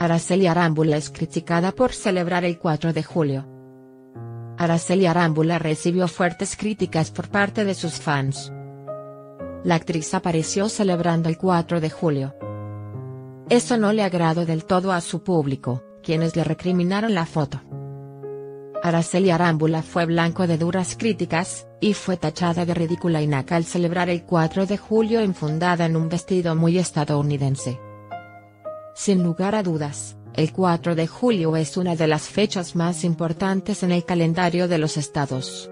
Araceli Arámbula es criticada por celebrar el 4 de julio. Araceli Arámbula recibió fuertes críticas por parte de sus fans. La actriz apareció celebrando el 4 de julio. Eso no le agradó del todo a su público, quienes le recriminaron la foto. Araceli Arámbula fue blanco de duras críticas, y fue tachada de ridícula y naca al celebrar el 4 de julio enfundada en un vestido muy estadounidense. Sin lugar a dudas, el 4 de julio es una de las fechas más importantes en el calendario de los Estados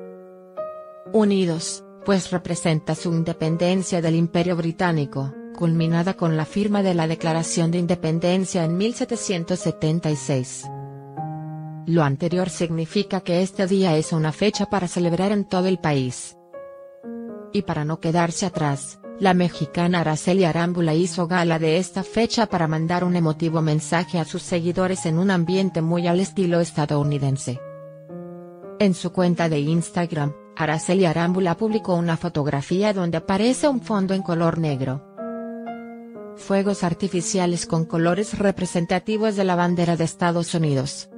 Unidos, pues representa su independencia del Imperio Británico, culminada con la firma de la Declaración de Independencia en 1776. Lo anterior significa que este día es una fecha para celebrar en todo el país. Y para no quedarse atrás, la mexicana Araceli Arámbula hizo gala de esta fecha para mandar un emotivo mensaje a sus seguidores en un ambiente muy al estilo estadounidense. En su cuenta de Instagram, Araceli Arámbula publicó una fotografía donde aparece un fondo en color negro. Fuegos artificiales con colores representativos de la bandera de Estados Unidos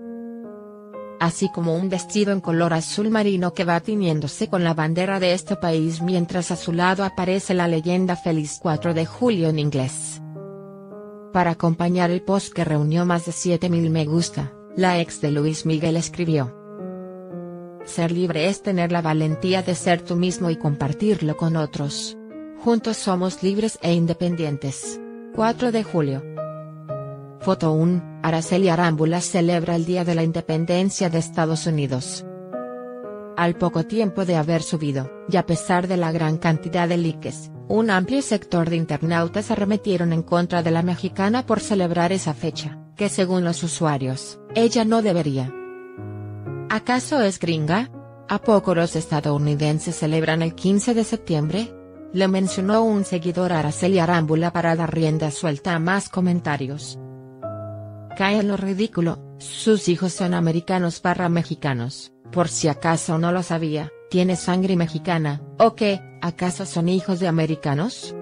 así como un vestido en color azul marino que va tiñéndose con la bandera de este país mientras a su lado aparece la leyenda Feliz 4 de julio en inglés. Para acompañar el post que reunió más de 7000 me gusta, la ex de Luis Miguel escribió. Ser libre es tener la valentía de ser tú mismo y compartirlo con otros. Juntos somos libres e independientes. 4 de julio. Foto 1, Araceli Arámbula celebra el Día de la Independencia de Estados Unidos. Al poco tiempo de haber subido, y a pesar de la gran cantidad de likes, un amplio sector de internautas arremetieron en contra de la mexicana por celebrar esa fecha, que según los usuarios, ella no debería. ¿Acaso es gringa? ¿A poco los estadounidenses celebran el 15 de septiembre? Le mencionó un seguidor a Araceli Arámbula para dar rienda suelta a más comentarios cae en lo ridículo, sus hijos son americanos barra mexicanos, por si acaso no lo sabía, tiene sangre mexicana, ¿o qué, acaso son hijos de americanos?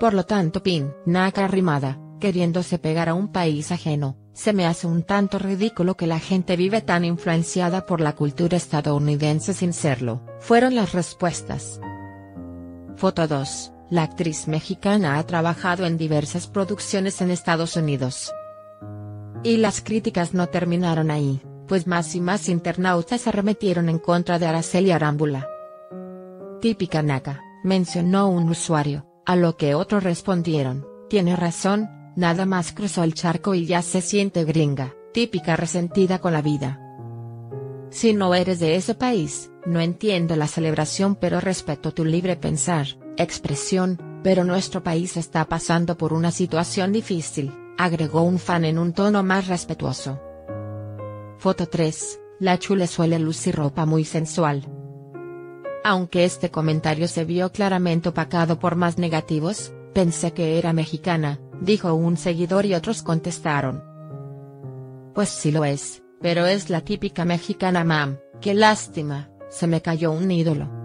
Por lo tanto pin, naca arrimada, queriéndose pegar a un país ajeno, se me hace un tanto ridículo que la gente vive tan influenciada por la cultura estadounidense sin serlo, fueron las respuestas. Foto 2. La actriz mexicana ha trabajado en diversas producciones en Estados Unidos. Y las críticas no terminaron ahí, pues más y más internautas arremetieron en contra de Araceli Arámbula. Típica naca, mencionó un usuario, a lo que otros respondieron, tiene razón, nada más cruzó el charco y ya se siente gringa, típica resentida con la vida. Si no eres de ese país, no entiendo la celebración pero respeto tu libre pensar, expresión, pero nuestro país está pasando por una situación difícil, agregó un fan en un tono más respetuoso. Foto 3, la chule suele lucir ropa muy sensual. Aunque este comentario se vio claramente opacado por más negativos, pensé que era mexicana, dijo un seguidor y otros contestaron. Pues sí lo es, pero es la típica mexicana mam, qué lástima, se me cayó un ídolo.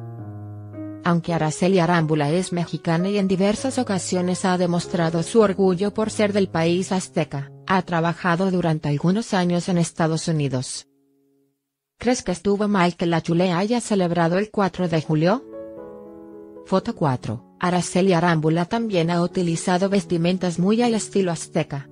Aunque Araceli Arámbula es mexicana y en diversas ocasiones ha demostrado su orgullo por ser del país azteca, ha trabajado durante algunos años en Estados Unidos. ¿Crees que estuvo mal que la chule haya celebrado el 4 de julio? Foto 4. Araceli Arámbula también ha utilizado vestimentas muy al estilo azteca,